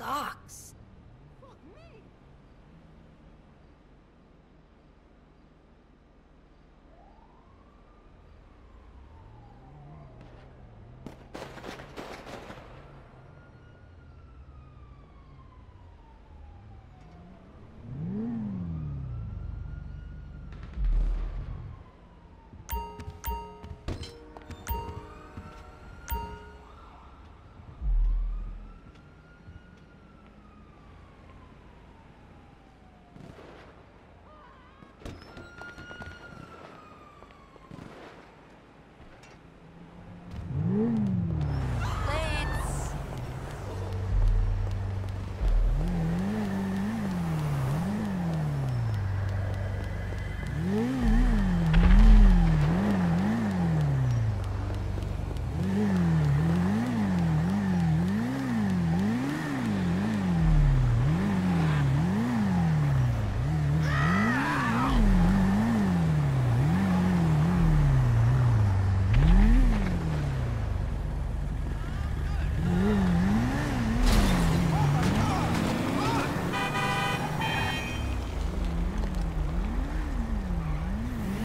socks.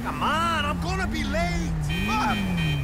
Come on, I'm gonna be late. Fuck.